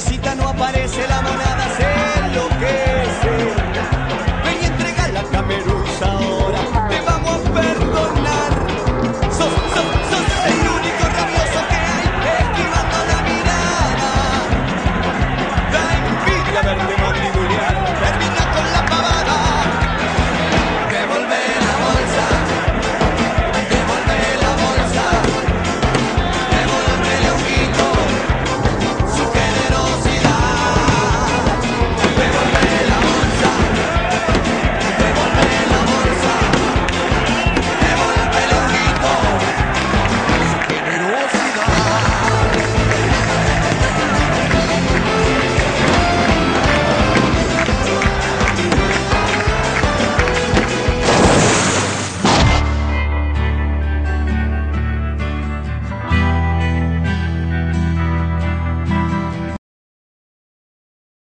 Teresita no aparece